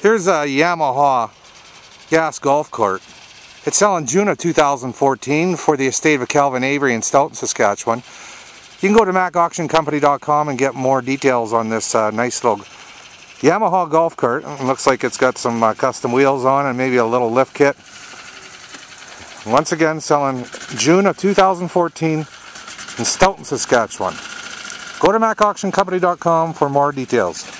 Here's a Yamaha gas golf cart. It's selling June of 2014 for the estate of Calvin Avery in Stoughton, Saskatchewan. You can go to mackauctioncompany.com and get more details on this uh, nice little Yamaha golf cart. It looks like it's got some uh, custom wheels on and maybe a little lift kit. Once again, selling June of 2014 in Stoughton, Saskatchewan. Go to mackauctioncompany.com for more details.